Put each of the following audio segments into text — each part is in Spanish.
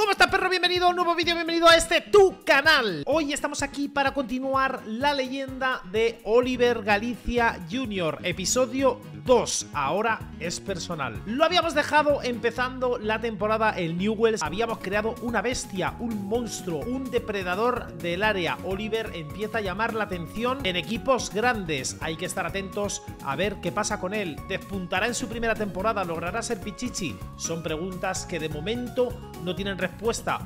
¿Cómo estás perro? Bienvenido a un nuevo vídeo, bienvenido a este tu canal Hoy estamos aquí para continuar la leyenda de Oliver Galicia Jr. Episodio 2, ahora es personal Lo habíamos dejado empezando la temporada en Newells Habíamos creado una bestia, un monstruo, un depredador del área Oliver empieza a llamar la atención en equipos grandes Hay que estar atentos a ver qué pasa con él ¿Despuntará en su primera temporada? ¿Logrará ser Pichichi? Son preguntas que de momento no tienen respuesta,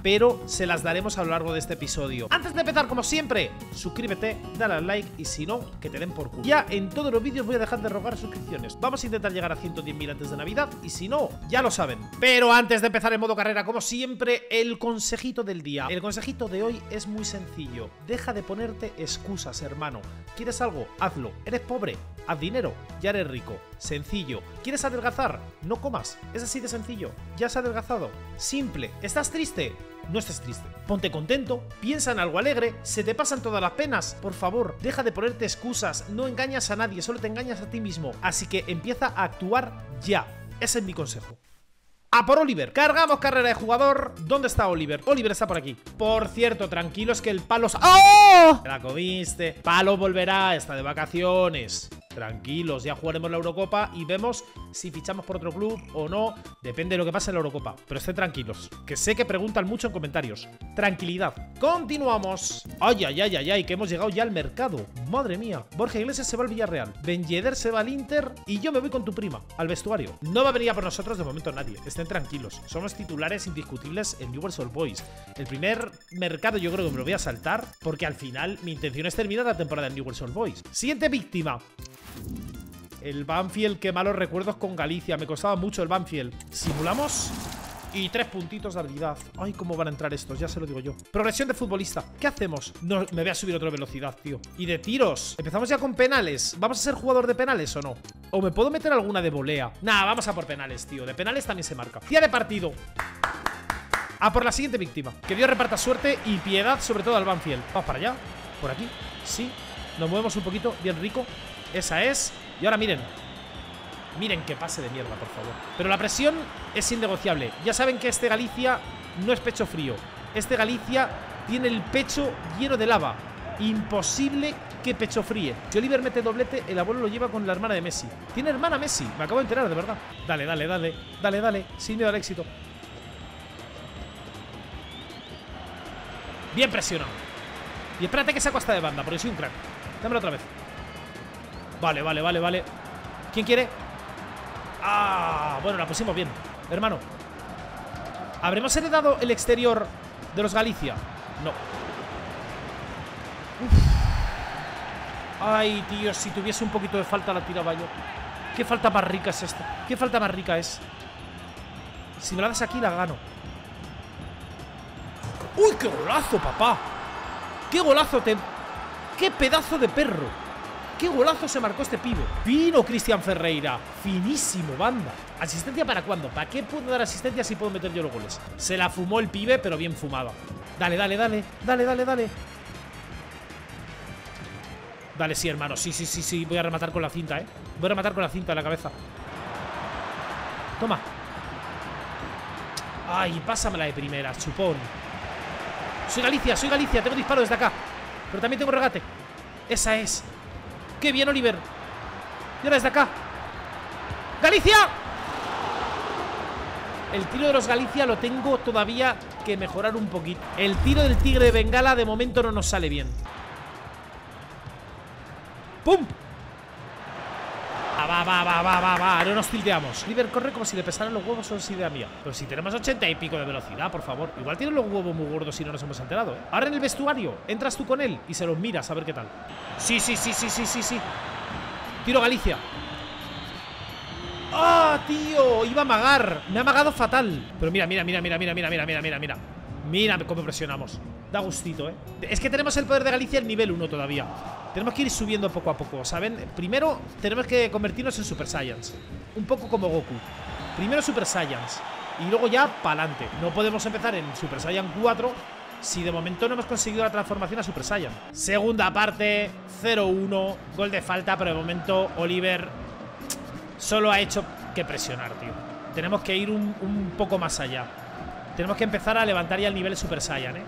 pero se las daremos a lo largo de este episodio. Antes de empezar, como siempre, suscríbete, dale al like y si no, que te den por culo. Ya en todos los vídeos voy a dejar de rogar suscripciones. Vamos a intentar llegar a 110.000 antes de Navidad y si no, ya lo saben. Pero antes de empezar en modo carrera, como siempre, el consejito del día. El consejito de hoy es muy sencillo. Deja de ponerte excusas, hermano. ¿Quieres algo? Hazlo. ¿Eres pobre? Haz dinero, ya eres rico. Sencillo. ¿Quieres adelgazar? No comas. Es así de sencillo. Ya has adelgazado. Simple. ¿Estás triste? No estés triste. Ponte contento, piensa en algo alegre, se te pasan todas las penas. Por favor, deja de ponerte excusas, no engañas a nadie, solo te engañas a ti mismo. Así que empieza a actuar ya. Ese es mi consejo. A por Oliver. Cargamos carrera de jugador. ¿Dónde está Oliver? Oliver está por aquí. Por cierto, tranquilos que el palo... ¡Oh! La comiste. Palo volverá, está de vacaciones. Tranquilos, ya jugaremos la Eurocopa y vemos si fichamos por otro club o no. Depende de lo que pase en la Eurocopa. Pero estén tranquilos, que sé que preguntan mucho en comentarios. Tranquilidad. Continuamos. Ay, ay, ay, ay, ay, que hemos llegado ya al mercado. Madre mía. Borja Iglesias se va al Villarreal. Ben Yedder se va al Inter y yo me voy con tu prima, al vestuario. No va a venir a por nosotros de momento nadie. Estén tranquilos. Somos titulares indiscutibles en Newell's Old Boys. El primer mercado yo creo que me lo voy a saltar porque al final mi intención es terminar la temporada en Newell's Old Boys. Siguiente víctima. El Banfield, qué malos recuerdos con Galicia. Me costaba mucho el Banfield. Simulamos. Y tres puntitos de habilidad. Ay, cómo van a entrar estos, ya se lo digo yo. Progresión de futbolista. ¿Qué hacemos? No, me voy a subir otra velocidad, tío. Y de tiros. Empezamos ya con penales. ¿Vamos a ser jugador de penales o no? ¿O me puedo meter alguna de volea? Nah, vamos a por penales, tío. De penales también se marca. Día de partido. A por la siguiente víctima. Que Dios reparta suerte y piedad, sobre todo al Banfield. Vamos para allá. Por aquí. Sí. Nos movemos un poquito. Bien rico. Esa es. Y ahora miren. Miren qué pase de mierda, por favor. Pero la presión es innegociable. Ya saben que este Galicia no es pecho frío. Este Galicia tiene el pecho lleno de lava. Imposible que pecho fríe. Si Oliver mete doblete, el abuelo lo lleva con la hermana de Messi. Tiene hermana Messi. Me acabo de enterar, de verdad. Dale, dale, dale. Dale, dale. Sin miedo al éxito. Bien presionado. Y espérate que saco hasta de banda, porque soy un crack. Dámelo otra vez. Vale, vale, vale, vale. ¿Quién quiere? Ah, bueno, la pusimos bien. Hermano. ¿Habremos heredado el exterior de los Galicia? No. Ay, tío, si tuviese un poquito de falta la tiraba yo. ¿Qué falta más rica es esta? ¿Qué falta más rica es? Si me la das aquí, la gano. ¡Uy, qué golazo, papá! ¡Qué golazo te... ¡Qué pedazo de perro! ¡Qué golazo se marcó este pibe! Fino Cristian Ferreira. Finísimo, banda. ¿Asistencia para cuándo? ¿Para qué puedo dar asistencia si puedo meter yo los goles? Se la fumó el pibe, pero bien fumada. Dale, dale, dale. Dale, dale, dale. Dale, sí, hermano. Sí, sí, sí, sí. Voy a rematar con la cinta, ¿eh? Voy a rematar con la cinta en la cabeza. Toma. Ay, pásamela de primera, chupón. Soy Galicia, soy Galicia. Tengo disparo desde acá. Pero también tengo regate. Esa es. ¡Qué bien, Oliver! Y ahora desde acá ¡Galicia! El tiro de los Galicia lo tengo todavía que mejorar un poquito El tiro del tigre de Bengala de momento no nos sale bien ¡Pum! Va, va, va, va, va, va, no nos tildeamos. Oliver corre como si le pesaran los huevos o es idea mía. Pero si tenemos 80 y pico de velocidad, por favor. Igual tiene los huevos muy gordos y no nos hemos enterado, ¿eh? Ahora en el vestuario, entras tú con él y se los miras a ver qué tal. Sí, sí, sí, sí, sí, sí, sí. Tiro Galicia. ¡Ah, tío! Iba a amagar. Me ha amagado fatal. Pero mira, mira, mira, mira, mira, mira, mira, mira, mira, mira. Mira cómo presionamos Da gustito, ¿eh? Es que tenemos el poder de Galicia en nivel 1 todavía. Tenemos que ir subiendo poco a poco, ¿saben? Primero tenemos que convertirnos en Super Saiyans. Un poco como Goku. Primero Super Saiyans Y luego ya pa'lante. No podemos empezar en Super Saiyan 4 Si de momento no hemos conseguido la transformación a Super Saiyan. Segunda parte 0-1 Gol de falta, pero de momento Oliver Solo ha hecho que presionar, tío. Tenemos que ir un, un poco más allá. Tenemos que empezar a levantar ya el nivel Super Saiyan, ¿eh?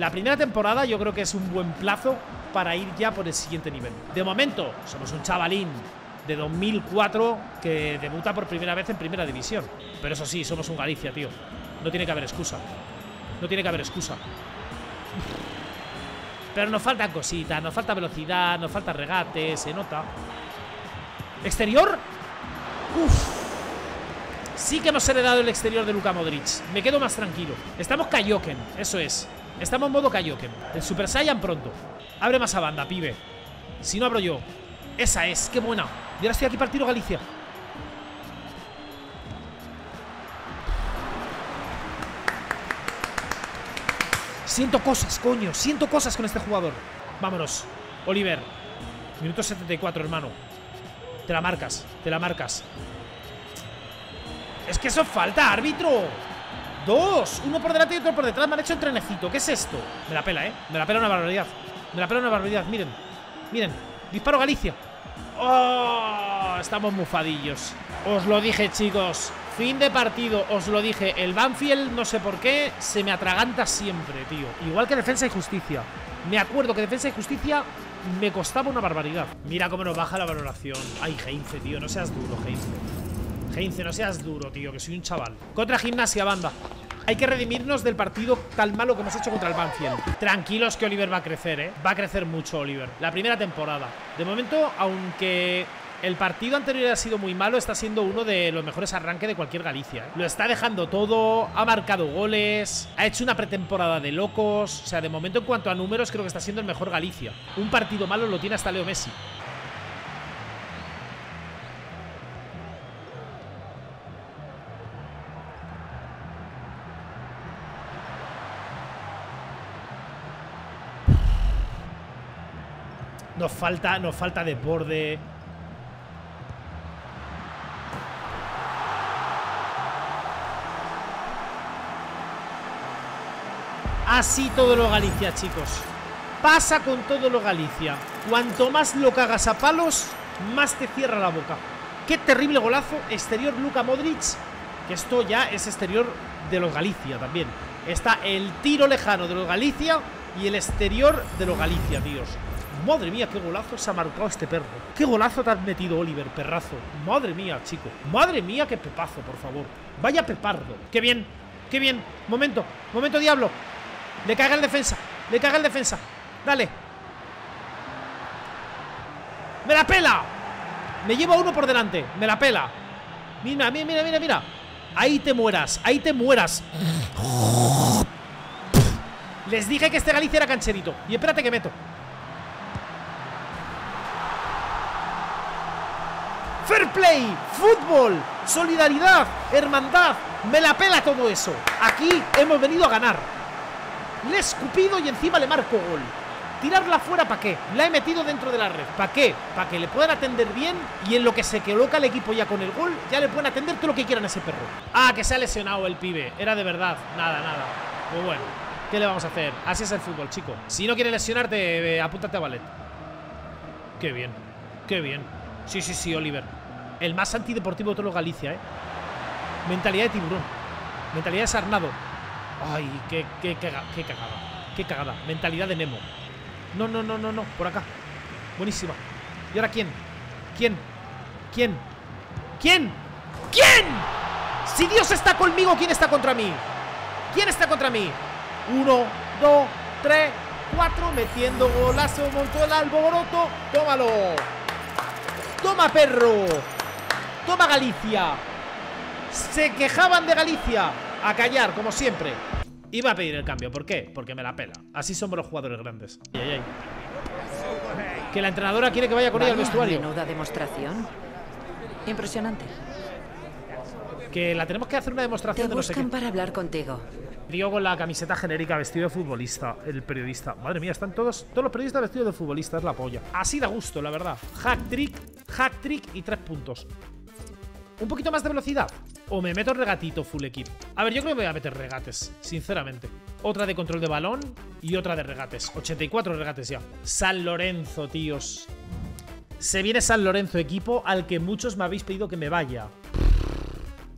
La primera temporada yo creo que es un buen plazo para ir ya por el siguiente nivel. De momento, somos un chavalín de 2004 que debuta por primera vez en primera división. Pero eso sí, somos un Galicia, tío. No tiene que haber excusa. No tiene que haber excusa. Pero nos faltan cositas, nos falta velocidad, nos falta regate, se nota. ¿Exterior? Uf. Sí que hemos heredado el exterior de Luka Modric. Me quedo más tranquilo. Estamos Kaioken, eso es. Estamos en modo Kaioken. El Super Saiyan pronto. Abre más a banda, pibe. Si no abro yo. Esa es, qué buena. Y ahora estoy aquí para tiro Galicia. Siento cosas, coño. Siento cosas con este jugador. Vámonos. Oliver. Minuto 74, hermano. Te la marcas, te la marcas. Es que eso falta, árbitro. Dos. Uno por delante y otro por detrás. Me han hecho el trenecito. ¿Qué es esto? Me la pela, ¿eh? Me la pela una barbaridad. Me la pela una barbaridad. Miren. Miren. Disparo Galicia. ¡Oh! Estamos mufadillos. Os lo dije, chicos. Fin de partido, os lo dije. El Banfield, no sé por qué, se me atraganta siempre, tío. Igual que Defensa y Justicia. Me acuerdo que Defensa y Justicia me costaba una barbaridad. Mira cómo nos baja la valoración. Ay, Heinze, tío, no seas duro, Heinze. Heinze, no seas duro, tío, que soy un chaval. Contra Gimnasia, banda. Hay que redimirnos del partido tan malo que hemos hecho contra el Banfield. Tranquilos que Oliver va a crecer, ¿eh? Va a crecer mucho Oliver. La primera temporada. De momento, aunque el partido anterior ha sido muy malo, está siendo uno de los mejores arranques de cualquier Galicia. ¿eh? Lo está dejando todo, ha marcado goles, ha hecho una pretemporada de locos. O sea, de momento en cuanto a números creo que está siendo el mejor Galicia. Un partido malo lo tiene hasta Leo Messi. Nos falta, nos falta de borde. Así todo lo Galicia, chicos. Pasa con todo lo Galicia. Cuanto más lo cagas a palos, más te cierra la boca. Qué terrible golazo. Exterior Luka Modric. Que esto ya es exterior de los Galicia también. Está el tiro lejano de los Galicia y el exterior de los Galicia, tíos. Madre mía, qué golazo se ha marcado este perro. Qué golazo te has metido, Oliver, perrazo. Madre mía, chico. Madre mía, qué pepazo, por favor. Vaya pepardo. Qué bien, qué bien. Momento, momento, diablo. Le caga el defensa. Le caga el defensa. Dale. ¡Me la pela! Me llevo a uno por delante. Me la pela. Mira, mira, mira, mira, mira. Ahí te mueras. Ahí te mueras. Les dije que este Galicia era cancherito. Y espérate que meto. Fair play, fútbol, solidaridad, hermandad. Me la pela todo eso. Aquí hemos venido a ganar. Le he escupido y encima le marco gol. Tirarla fuera, ¿para qué? La he metido dentro de la red. ¿Para qué? Para que le puedan atender bien y en lo que se coloca el equipo ya con el gol, ya le pueden atender todo lo que quieran a ese perro. Ah, que se ha lesionado el pibe. Era de verdad. Nada, nada. Pues bueno, ¿qué le vamos a hacer? Así es el fútbol, chico. Si no quiere lesionarte, eh, apúntate a ballet. Qué bien. Qué bien. Sí, sí, sí, Oliver. El más antideportivo de todo Galicia, ¿eh? Mentalidad de tiburón. Mentalidad de sarnado. Ay, qué, qué, qué, qué cagada. Qué cagada. Mentalidad de Nemo. No, no, no, no, no. Por acá. Buenísima. ¿Y ahora quién? ¿Quién? ¿Quién? ¿Quién? ¿Quién? Si Dios está conmigo, ¿quién está contra mí? ¿Quién está contra mí? Uno, dos, tres, cuatro. Metiendo golazo, montó el alboroto. Tómalo. Toma, perro. Toma, Galicia. Se quejaban de Galicia. A callar, como siempre. Iba a pedir el cambio, ¿por qué? Porque me la pela. Así somos los jugadores grandes. Ay, ay, ay. Que la entrenadora quiere que vaya con ella al vestuario. Menuda demostración. Impresionante. Que la tenemos que hacer una Te demostración de no sé buscan qué. para hablar contigo. Con la camiseta genérica vestido de futbolista, el periodista. Madre mía, están todos, todos los periodistas vestidos de futbolista, es la polla. Así da gusto, la verdad. Hack trick, hack trick y tres puntos. ¿Un poquito más de velocidad? ¿O me meto regatito full equipo? A ver, yo creo que voy a meter regates, sinceramente. Otra de control de balón y otra de regates. 84 regates ya. San Lorenzo, tíos. Se viene San Lorenzo, equipo al que muchos me habéis pedido que me vaya.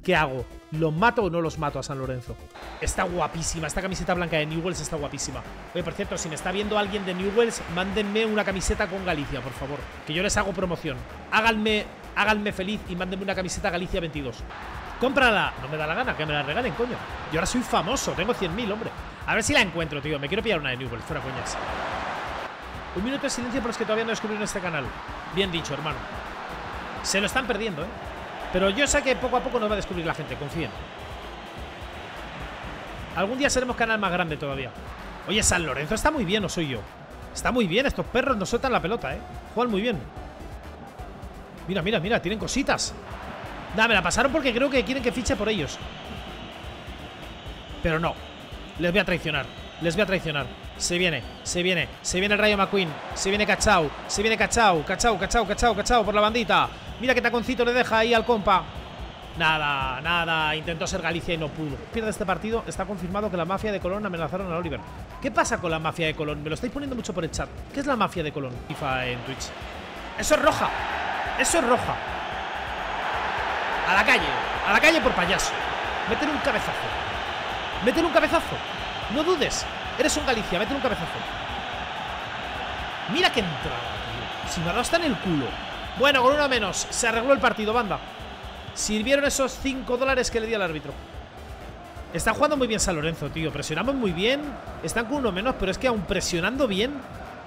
¿Qué hago? ¿Los mato o no los mato a San Lorenzo? Está guapísima. Esta camiseta blanca de Newells está guapísima. Oye, por cierto, si me está viendo alguien de Newells, mándenme una camiseta con Galicia, por favor. Que yo les hago promoción. Háganme, háganme feliz y mándenme una camiseta Galicia 22. ¡Cómprala! No me da la gana que me la regalen, coño. Yo ahora soy famoso, tengo 100.000, hombre. A ver si la encuentro, tío. Me quiero pillar una de Newells, fuera coñas. Un minuto de silencio por los que todavía no descubrieron este canal. Bien dicho, hermano. Se lo están perdiendo, ¿eh? Pero yo sé que poco a poco nos va a descubrir la gente, confíen. Algún día seremos canal más grande todavía. Oye, San Lorenzo está muy bien, ¿o soy yo? Está muy bien, estos perros nos sueltan la pelota, ¿eh? Juegan muy bien. Mira, mira, mira, tienen cositas. Nada, me la pasaron porque creo que quieren que fiche por ellos. Pero no. Les voy a traicionar. Les voy a traicionar. Se viene, se viene, se viene el Rayo McQueen. Se viene Cachao, se viene Cachao, Cachao, Cachao, Cachao, Cachao por la bandita. Mira qué taconcito le deja ahí al compa. Nada, nada, intentó ser Galicia y no pudo. Pierde este partido, está confirmado que la mafia de Colón amenazaron a Oliver. ¿Qué pasa con la mafia de Colón? Me lo estáis poniendo mucho por el chat. ¿Qué es la mafia de Colón? FIFA en Twitch. Eso es roja. Eso es roja. A la calle, a la calle por payaso. Métele un cabezazo. Métele un cabezazo. No dudes. Eres un Galicia, métele un cabezazo. Mira qué entrada, tío. Si me está en el culo. Bueno, con uno menos. Se arregló el partido, banda. Sirvieron esos 5 dólares que le di al árbitro. Está jugando muy bien San Lorenzo, tío. Presionamos muy bien. Están con uno menos, pero es que aún presionando bien.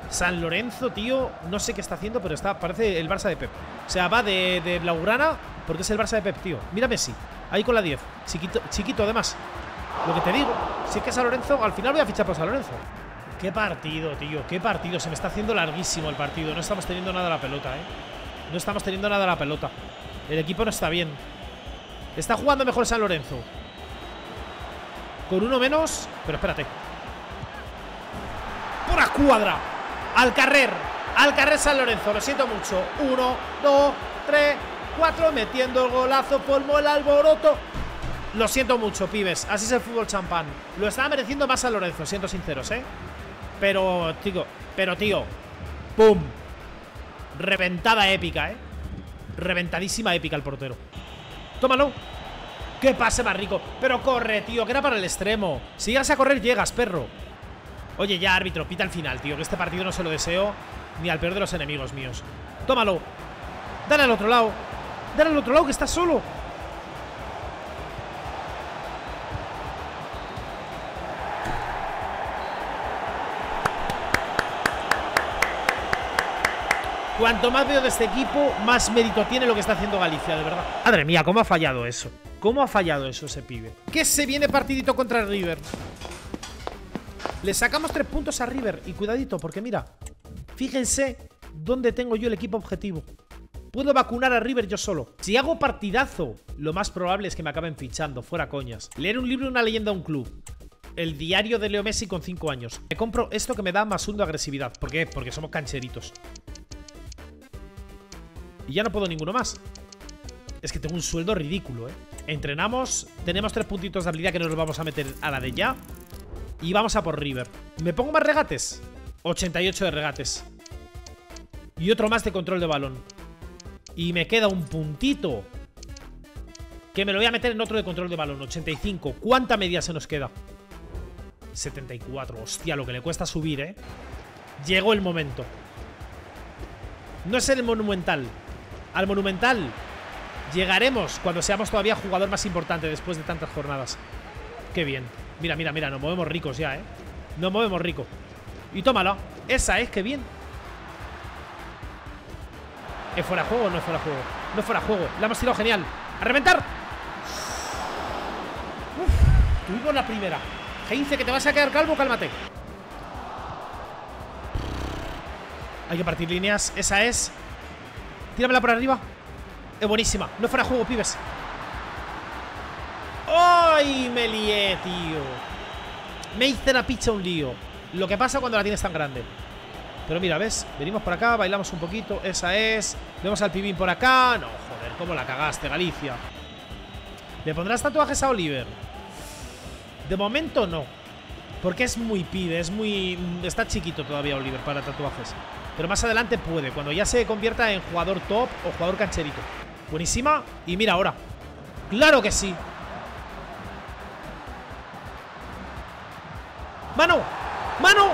San Lorenzo, tío, no sé qué está haciendo, pero está, parece el Barça de Pep. O sea, va de, de Blaugrana porque es el Barça de Pep, tío. Mira Messi, ahí con la 10. Chiquito, chiquito además. Lo que te digo, si es que San Lorenzo, al final voy a fichar por San Lorenzo. Qué partido, tío, qué partido. Se me está haciendo larguísimo el partido. No estamos teniendo nada la pelota, eh. No estamos teniendo nada la pelota. El equipo no está bien. Está jugando mejor San Lorenzo. Con uno menos. Pero espérate. Por la cuadra. Al carrer. Al carrer San Lorenzo. Lo siento mucho. Uno, dos, tres, cuatro. Metiendo el golazo. Polmo el alboroto. Lo siento mucho, pibes. Así es el fútbol champán. Lo estaba mereciendo más San Lorenzo, siendo sinceros, ¿eh? Pero, tío. Pero, tío. ¡Pum! Reventada épica, ¿eh? Reventadísima épica el portero. Tómalo. ¡Qué pase más rico! Pero corre, tío, que era para el extremo. Si llegas a correr, llegas, perro. Oye, ya, árbitro, pita al final, tío. Que este partido no se lo deseo ni al peor de los enemigos míos. Tómalo. Dale al otro lado. Dale al otro lado, que está solo. Cuanto más veo de este equipo, más mérito tiene lo que está haciendo Galicia, de verdad. Madre mía, ¿cómo ha fallado eso? ¿Cómo ha fallado eso ese pibe? ¿Qué se viene partidito contra el River? Le sacamos tres puntos a River. Y cuidadito, porque mira, fíjense dónde tengo yo el equipo objetivo. Puedo vacunar a River yo solo. Si hago partidazo, lo más probable es que me acaben fichando, fuera coñas. Leer un libro, una leyenda, un club. El diario de Leo Messi con 5 años. Me compro esto que me da más uno de agresividad. ¿Por qué? Porque somos cancheritos. Y ya no puedo ninguno más. Es que tengo un sueldo ridículo, ¿eh? Entrenamos, tenemos tres puntitos de habilidad que nos vamos a meter a la de ya. Y vamos a por River. ¿Me pongo más regates? 88 de regates. Y otro más de control de balón. Y me queda un puntito. Que me lo voy a meter en otro de control de balón. 85. ¿Cuánta media se nos queda? 74. Hostia, lo que le cuesta subir, ¿eh? Llegó el momento. No es el monumental. Al monumental llegaremos cuando seamos todavía jugador más importante después de tantas jornadas. Qué bien. Mira, mira, mira, nos movemos ricos ya, ¿eh? Nos movemos rico. Y tómala. Esa es, qué bien. ¿Es fuera juego o no es fuera juego? No es fuera juego. La hemos tirado genial. ¡A reventar! Uf, tuvimos la primera. Heinze, que te vas a quedar calvo, cálmate. Hay que partir líneas. Esa es. Tíramela por arriba. Es buenísima. No fuera juego, pibes. ¡Ay! Me lié, tío. Me hice la picha un lío. Lo que pasa cuando la tienes tan grande. Pero mira, ¿ves? Venimos por acá, bailamos un poquito. Esa es. Vemos al pibín por acá. No, joder, ¿cómo la cagaste, Galicia? ¿Le pondrás tatuajes a Oliver? De momento no. Porque es muy pibe, es muy... Está chiquito todavía Oliver para tatuajes. Pero más adelante puede, cuando ya se convierta en jugador top o jugador cancherito. Buenísima. Y mira ahora. Claro que sí. ¡Mano! ¡Mano!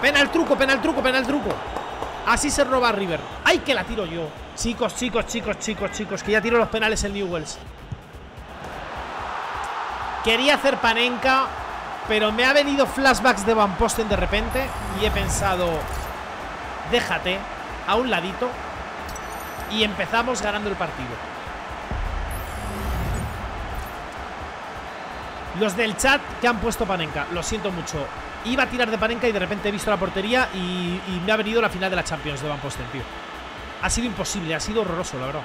Pena el truco, pena el truco, pena el truco. Así se roba River. ¡Ay, que la tiro yo! Chicos, chicos, chicos, chicos, chicos, que ya tiro los penales en Newells. Quería hacer panenca, pero me ha venido flashbacks de Van Posten de repente y he pensado, déjate a un ladito y empezamos ganando el partido. Los del chat que han puesto Panenka, lo siento mucho. Iba a tirar de Panenka y de repente he visto la portería y, me ha venido la final de la Champions de Van Posten, tío. Ha sido imposible, ha sido horroroso, la verdad.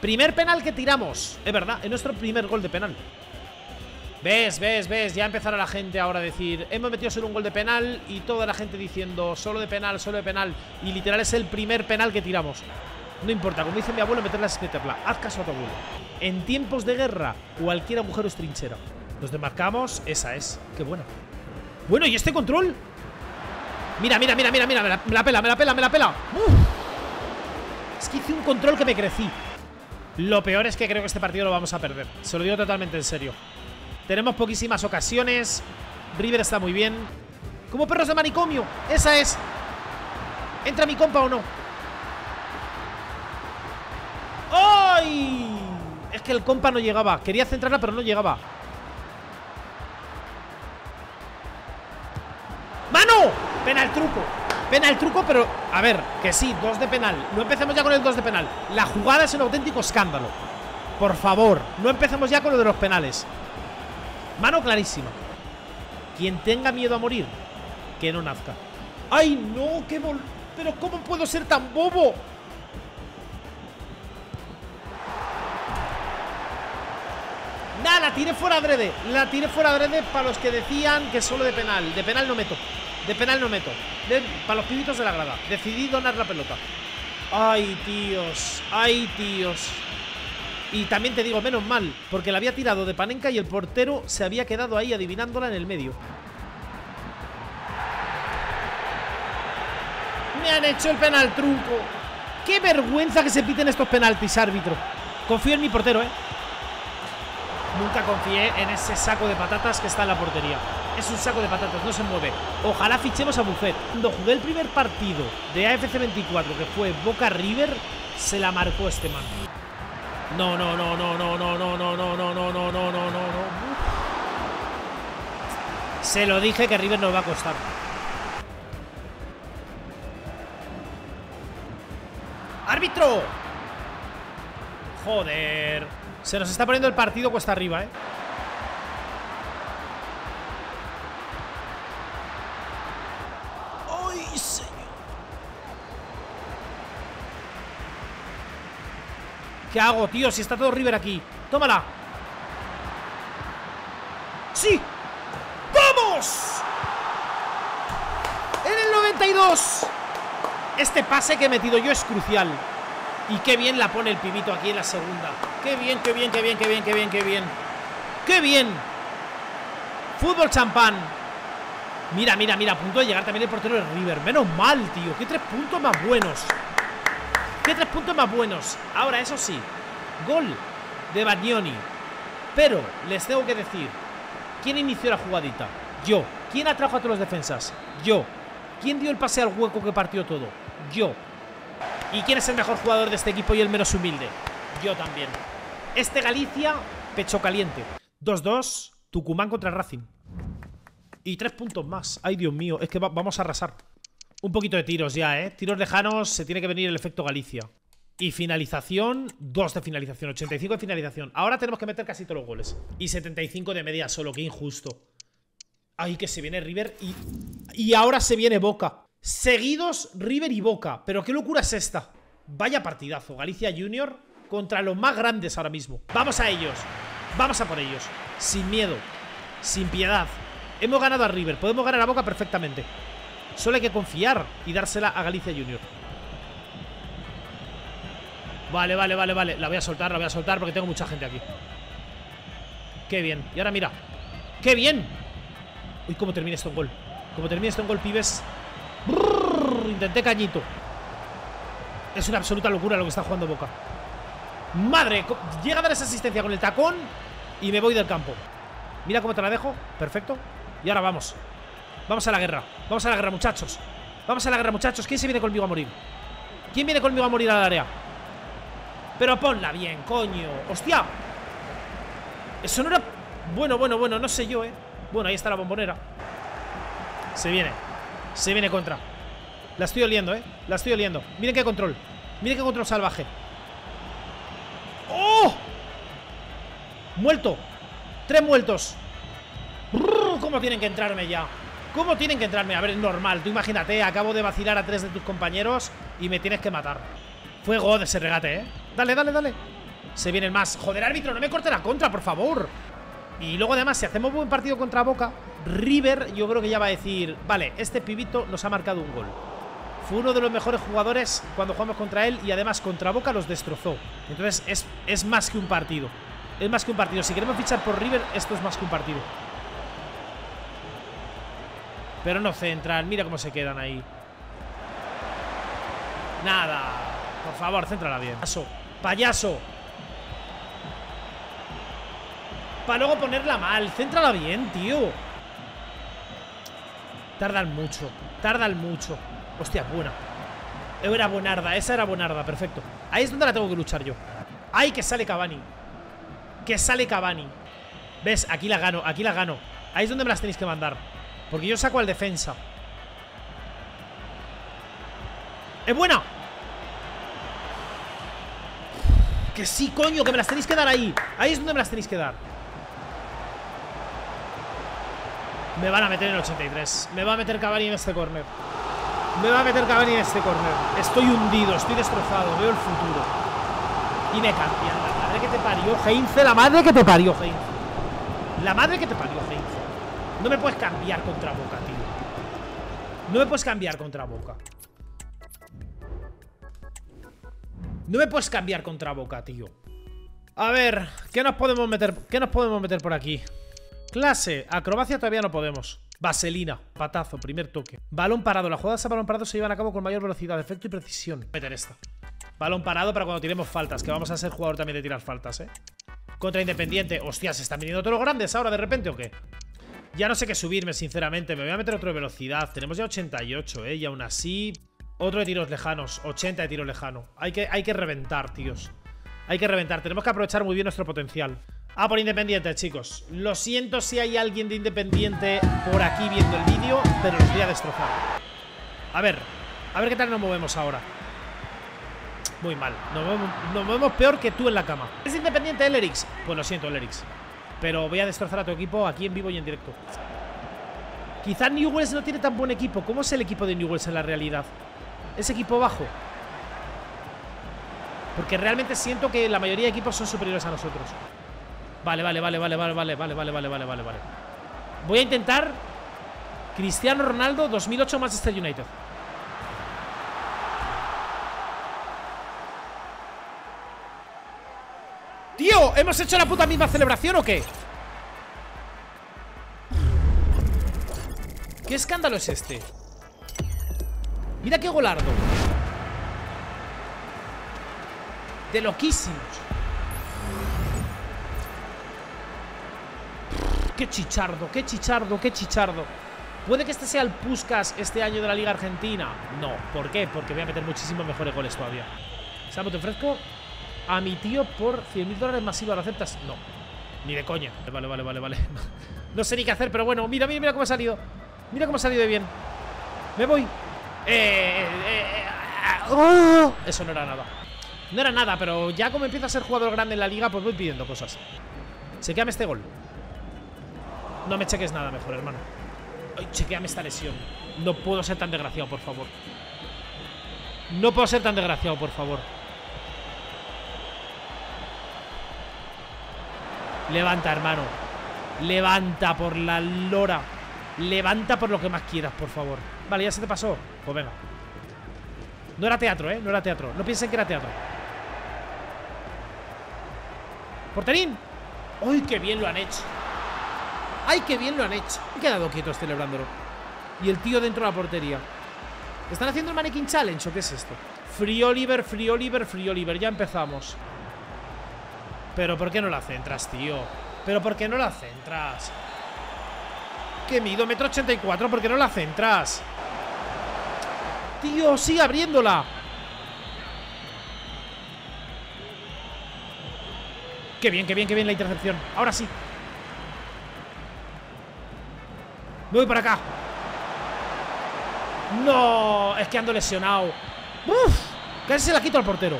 Primer penal que tiramos, es verdad, es nuestro primer gol de penal. ¿Ves, ves, ves? Ya empezará la gente ahora a decir Hemos metido solo un gol de penal Y toda la gente diciendo solo de penal, solo de penal Y literal es el primer penal que tiramos No importa, como dice mi abuelo, meterla es meterla Haz caso a tu abuelo En tiempos de guerra, cualquier agujero es trinchera Nos demarcamos, esa es Qué buena Bueno, ¿y este control? Mira, mira, mira, mira, mira Me la, pela, me la pela, me la pela Es que hice un control que me crecí Lo peor es que creo que este partido lo vamos a perder Se lo digo totalmente en serio tenemos poquísimas ocasiones. River está muy bien. Como perros de manicomio. Esa es. ¿Entra mi compa o no? ¡Ay! Que el compa no llegaba. Quería centrarla, pero no llegaba. ¡Mano! Pena el truco. Pena el truco, pero... A ver, que sí, dos de penal. No empecemos ya con el dos de penal. La jugada es un auténtico escándalo. Por favor, no empecemos ya con lo de los penales. Mano clarísima. Quien tenga miedo a morir, que no nazca. ¡Ay, no! ¡Qué bol... ¿Pero cómo puedo ser tan bobo? La tiré fuera adrede. La tiré fuera adrede para los que decían que solo de penal. De penal no meto. De penal no meto. para los pibitos de la grada. Decidí donar la pelota. Ay, tíos. Ay, tíos. Y también te digo, menos mal, porque la había tirado de Panenka y el portero se había quedado ahí adivinándola en el medio. Me han hecho el penal truco. Qué vergüenza que se piten estos penaltis, árbitro. Confío en mi portero, ¿eh? Nunca confié en ese saco de patatas que está en la portería. Es un saco de patatas, no se mueve. Ojalá fichemos a Buffet. Cuando jugué el primer partido de AFC 24, que fue Boca River, se la marcó este man. No, no, no, no, no, no, no, no, no, no, no, no, no, no, no. Se lo dije que River nos va a costar. ¡Árbitro! Joder. Se nos está poniendo el partido cuesta arriba, ¿eh? ¿Qué hago, tío? Si está todo River aquí Tómala ¡Sí! ¡Vamos! En el 92 Este pase que he metido yo es crucial Y qué bien la pone el pibito aquí en la segunda Qué bien, qué bien, qué bien, qué bien, qué bien, qué bien ¡Qué bien! Fútbol champán Mira, mira, mira, a punto de llegar también el portero de River Menos mal, tío, qué tres puntos más buenos ¿Qué tres puntos más buenos? Ahora, eso sí, gol de Bagnoni. Pero les tengo que decir, ¿quién inició la jugadita? Yo. ¿Quién atrajo a todos los defensas? Yo. ¿Quién dio el pase al hueco que partió todo? Yo. ¿Y quién es el mejor jugador de este equipo y el menos humilde? Yo también. Este Galicia, pecho caliente. 2-2, Tucumán contra Racing. Y tres puntos más. Ay, Dios mío, es que vamos a arrasar. Un poquito de tiros ya, ¿eh? Tiros lejanos, se tiene que venir el efecto Galicia. Y finalización, dos de finalización, 85 de finalización. Ahora tenemos que meter casi todos los goles. Y 75 de media solo, qué injusto. Ay, que se viene River y... Y ahora se viene Boca. Seguidos River y Boca. Pero qué locura es esta. Vaya partidazo. Galicia Junior contra los más grandes ahora mismo. Vamos a ellos. Vamos a por ellos. Sin miedo. Sin piedad. Hemos ganado a River. Podemos ganar a Boca perfectamente. Solo hay que confiar y dársela a Galicia Junior. Vale, vale, vale, vale. La voy a soltar, la voy a soltar porque tengo mucha gente aquí. Qué bien. Y ahora mira. ¡Qué bien! Uy, cómo termina esto en gol. Como termina esto en gol, pibes. Intenté cañito. Es una absoluta locura lo que está jugando Boca. Madre, llega a dar esa asistencia con el tacón Y me voy del campo Mira cómo te la dejo, perfecto Y ahora vamos, vamos a la guerra Vamos a la guerra muchachos Vamos a la guerra muchachos, ¿quién se viene conmigo a morir? ¿Quién viene conmigo a morir al área? Pero ponla bien, coño ¡Hostia! Eso no era... Bueno, bueno, bueno, no sé yo, eh Bueno, ahí está la bombonera Se viene Se viene contra. La estoy oliendo, eh. La estoy oliendo. Miren qué control. Miren qué control salvaje. ¡Oh! Muerto. Tres muertos. ¿Cómo tienen que entrarme ya? ¿Cómo tienen que entrarme? A ver, normal. Tú imagínate, acabo de vacilar a tres de tus compañeros Y me tienes que matar. Fuego de ese regate, ¿eh? Dale, dale, dale. Se vienen más. Joder, árbitro, no me corte la contra, por favor Y luego además, si hacemos buen partido contra Boca River, yo creo que ya va a decir Vale, este pibito nos ha marcado un gol fue uno de los mejores jugadores cuando jugamos contra él y además contra Boca los destrozó. Entonces es, es más que un partido. Es más que un partido. Si queremos fichar por River, esto es más que un partido. Pero no centran. Mira cómo se quedan ahí. Nada. Por favor, céntrala bien. Payaso. Payaso. Para luego ponerla mal. Céntrala bien, tío. Tardan mucho. Tardan mucho. Hostia, buena Era buenarda, esa era buenarda, perfecto Ahí es donde la tengo que luchar yo ¡Ay, que sale Cavani! Que sale Cavani ¿Ves? Aquí la gano, aquí la gano Ahí es donde me las tenéis que mandar Porque yo saco al defensa ¡Es buena! Que sí, coño, que me las tenéis que dar ahí Ahí es donde me las tenéis que dar Me van a meter en el 83 Me va a meter Cavani en este corner me va a meter Cavani en este corner. Estoy hundido, estoy destrozado, veo el futuro. Y me cambian. La madre que te parió, Heinze. La madre que te parió, Heinze. La madre que te parió, Heinze. No me puedes cambiar contra Boca, tío. No me puedes cambiar contra Boca. No me puedes cambiar contra Boca, tío. A ver, ¿qué nos podemos meter? ¿Qué nos podemos meter por aquí? Clase, acrobacia todavía no podemos. Vaselina, patazo, primer toque. Balón parado. Las jugadas a balón parado se llevan a cabo con mayor velocidad, efecto y precisión. Meter esta. Balón parado para cuando tiremos faltas, que vamos a ser jugador también de tirar faltas, ¿eh? Contra Independiente. Hostia, ¿se están viniendo todos los grandes ahora de repente o qué? Ya no sé qué subirme, sinceramente. Me voy a meter otro de velocidad. Tenemos ya 88, ¿eh? Y aún así... Otro de tiros lejanos. 80 de tiro lejano. Hay que, hay que reventar, tíos. Hay que reventar. Tenemos que aprovechar muy bien nuestro potencial. Ah, por Independiente, chicos. Lo siento si hay alguien de Independiente por aquí viendo el vídeo Pero los voy a destrozar. A ver, a ver qué tal nos movemos ahora. Muy mal. Nos movemos, peor que tú en la cama. ¿Es Independiente el Erix? Pues lo siento, el Pero voy a destrozar a tu equipo aquí en vivo y en directo. Quizás Newells no tiene tan buen equipo. ¿Cómo es el equipo de Newells en la realidad? ¿Es equipo bajo? Porque realmente siento que la mayoría de equipos son superiores a nosotros Vale, vale, vale, vale, vale, vale, vale, vale, vale, vale, vale, vale. Voy a intentar Cristiano Ronaldo 2008 Manchester United. ¡Tío! ¿Hemos hecho la puta misma celebración o qué? ¿Qué escándalo es este? Mira qué golardo De loquísimos ¡Qué chichardo, qué chichardo, qué chichardo! ¿Puede que este sea el Puskas este año de la Liga Argentina? No. ¿Por qué? Porque voy a meter muchísimos mejores goles todavía. Samu, te ofrezco a mi tío por 100 mil dólares masivos. ¿Lo aceptas? No. Ni de coña. Vale, vale, vale, vale. No sé ni qué hacer, pero bueno. Mira, mira, mira cómo ha salido. Mira cómo ha salido de bien. Me voy. Eh, eh, eh, oh. Eso no era nada. No era nada, pero ya como empiezo a ser jugador grande en la liga, pues voy pidiendo cosas. Se queda este gol. No me cheques nada mejor, hermano. Ay, chequeame esta lesión. No puedo ser tan desgraciado, por favor. No puedo ser tan desgraciado, por favor. Levanta, hermano. Levanta por la lora. Levanta por lo que más quieras, por favor. Vale, ya se te pasó. Pues venga. No era teatro, ¿eh? No era teatro. No piensen que era teatro. Porterín. ¡Uy, qué bien lo han hecho! ¡Ay, qué bien lo han hecho! Han quedado quietos celebrándolo. Y el tío dentro de la portería. ¿Están haciendo el Mannequin Challenge o qué es esto? Free Oliver, Free Oliver, Free Oliver. Ya empezamos. Pero ¿por qué no la centras, tío? Pero ¿por qué no la centras? Que mido metro ochenta y cuatro, ¿por qué no la centras? Tío, sigue abriéndola Qué bien, qué bien, qué bien la intercepción Ahora sí Me voy para acá. No, es que ando lesionado. Uf, casi se la quito al portero.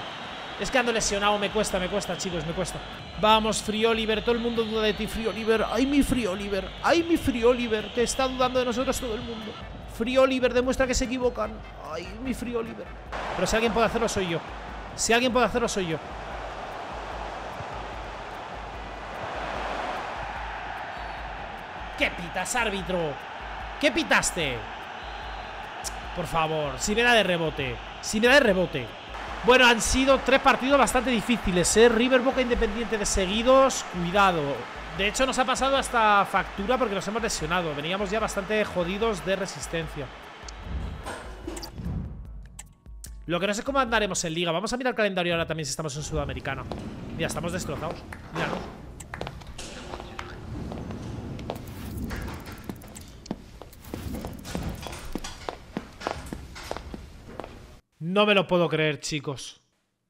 Es que ando lesionado, me cuesta, me cuesta, chicos, me cuesta. Vamos, Free Oliver, todo el mundo duda de ti, Free Oliver. Ay, mi Free Oliver, ay, mi Free Oliver Que está dudando de nosotros todo el mundo. Free Oliver demuestra que se equivocan. Ay, mi Free Oliver. Pero si alguien puede hacerlo soy yo. Si alguien puede hacerlo soy yo ¿Qué pitas, árbitro? ¿Qué pitaste? Por favor, si me da de rebote Si me da de rebote. Bueno, han sido tres partidos bastante difíciles ¿eh? River Boca Independiente de seguidos Cuidado. De hecho nos ha pasado hasta factura porque nos hemos lesionado. Veníamos ya bastante jodidos de resistencia. Lo que no sé cómo andaremos en liga. Vamos a mirar el calendario ahora también si estamos en Sudamericana. Mira, estamos destrozados. Míralo No me lo puedo creer, chicos.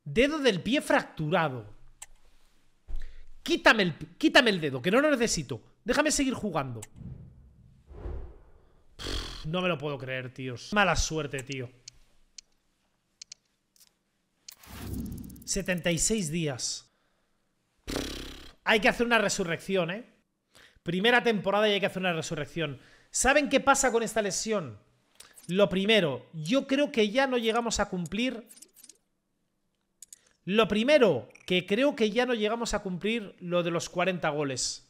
Dedo del pie fracturado. Quítame el, quítame el dedo, que no lo necesito. Déjame seguir jugando. no me lo puedo creer, tíos. Mala suerte, tío. 76 días. hay que hacer una resurrección, ¿eh? Primera temporada y hay que hacer una resurrección. ¿Saben qué pasa con esta lesión? Lo primero, yo creo que ya no llegamos a cumplir... Lo primero, que creo que ya no llegamos a cumplir lo de los 40 goles.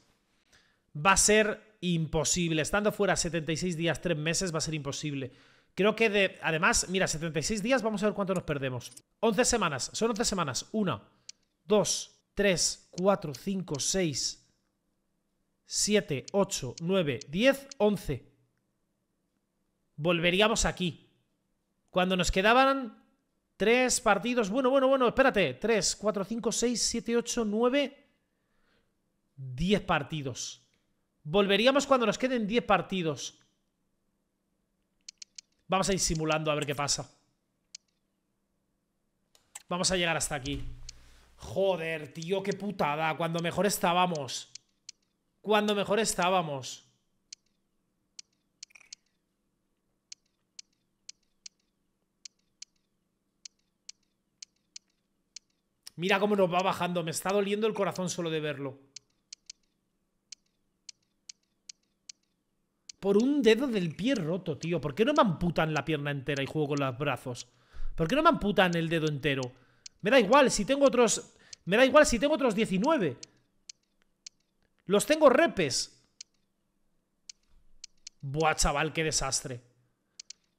Va a ser imposible. Estando fuera 76 días, 3 meses, va a ser imposible. Creo que de... Además, mira, 76 días, vamos a ver cuánto nos perdemos. 11 semanas, son 11 semanas. 1, 2, 3, 4, 5, 6, 7, 8, 9, 10, 11 volveríamos aquí. Cuando nos quedaban tres partidos. Bueno, bueno, bueno, espérate. Tres, cuatro, cinco, seis, siete, ocho, nueve. Diez partidos. Volveríamos cuando nos queden diez partidos. Vamos a ir simulando a ver qué pasa. Vamos a llegar hasta aquí. Joder, tío, qué putada. Cuando mejor estábamos. Cuando mejor estábamos. Mira cómo nos va bajando. Me está doliendo el corazón solo de verlo. Por un dedo del pie roto, tío. ¿Por qué no me amputan la pierna entera y juego con los brazos? ¿Por qué no me amputan el dedo entero? Me da igual si tengo otros... Me da igual si tengo otros 19. Los tengo repes. Buah, chaval, qué desastre.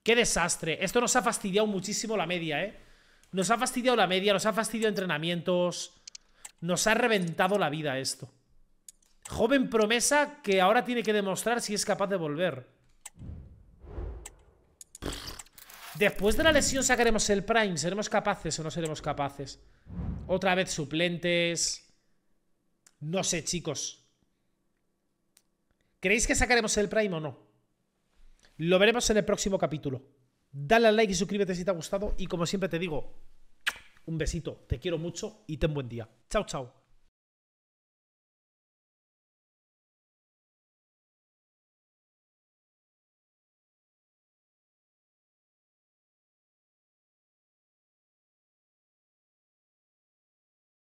Qué desastre. Esto nos ha fastidiado muchísimo la media, ¿eh? Nos ha fastidiado la media, nos ha fastidiado entrenamientos. Nos ha reventado la vida esto. Joven promesa que ahora tiene que demostrar si es capaz de volver. Después de la lesión sacaremos el Prime. ¿Seremos capaces o no seremos capaces? Otra vez suplentes. No sé, chicos. ¿Creéis que sacaremos el Prime o no? Lo veremos en el próximo capítulo. Dale al like y suscríbete si te ha gustado. Y como siempre te digo, un besito, te quiero mucho y ten buen día. Chao, chao.